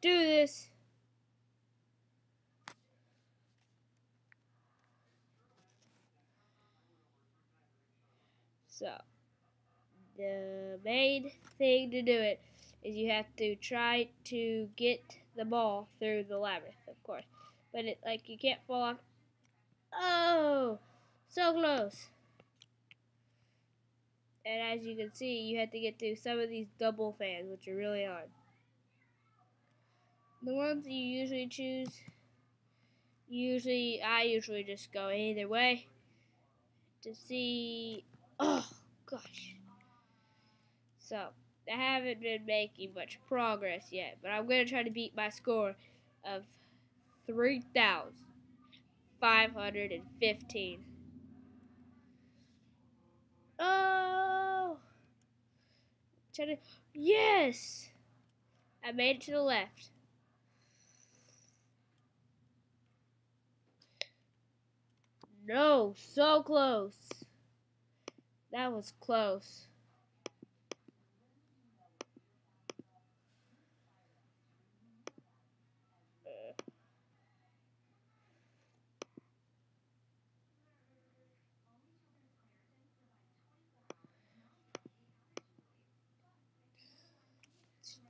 do this. So, the main thing to do it is you have to try to get the ball through the labyrinth, of course. But it like you can't fall off. Oh, so close. And as you can see, you have to get through some of these double fans, which are really hard. The ones you usually choose, usually, I usually just go either way to see, oh gosh. So, I haven't been making much progress yet, but I'm going to try to beat my score of 3,515. Oh! To, yes! I made it to the left. No, so close. That was close.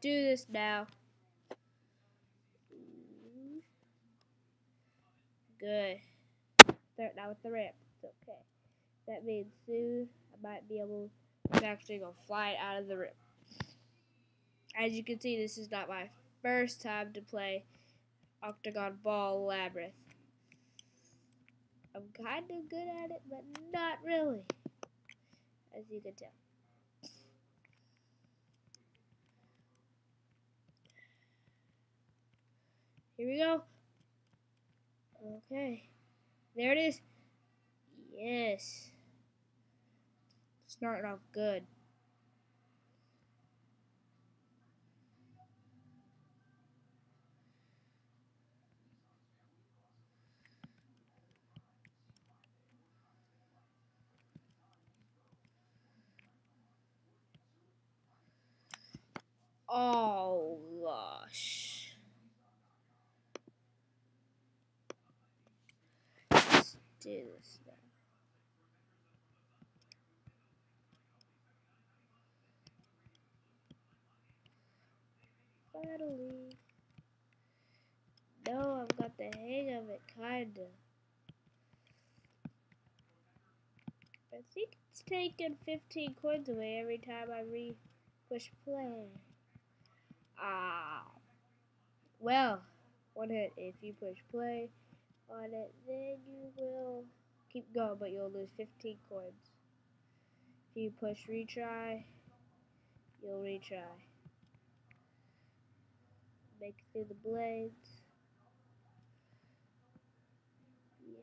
do this now. Good. Start now with the ramp. It's okay. That means soon I might be able to actually go flying out of the ramp. As you can see, this is not my first time to play Octagon Ball Labyrinth. I'm kind of good at it, but not really, as you can tell. Here we go. Okay. There it is. Yes. Starting off good. Oh gosh. Do this. Finally. No, I've got the hang of it, kinda. I think it's taking 15 coins away every time I re-push play. Ah. Well, one hit if you push play on it, then you will keep going, but you'll lose 15 coins. If you push retry, you'll retry. Make it through the blades. Yes.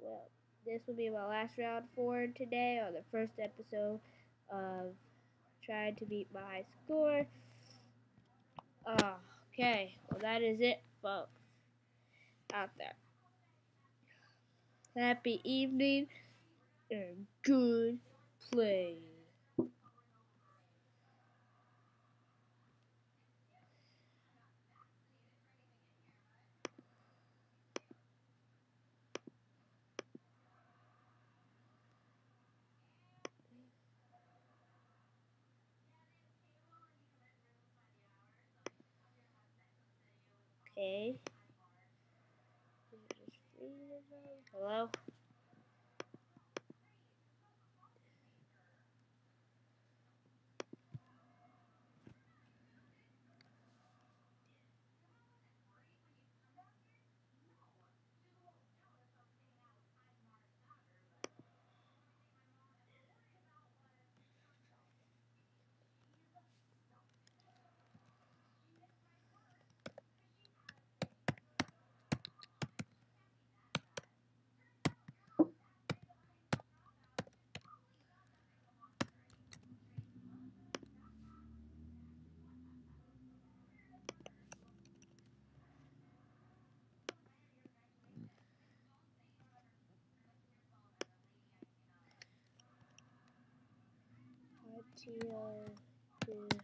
Well, this will be my last round for today on the first episode of trying to beat my high score. Uh, okay, well that is it folks out there. Happy evening and good play. Okay. Hello? To uh,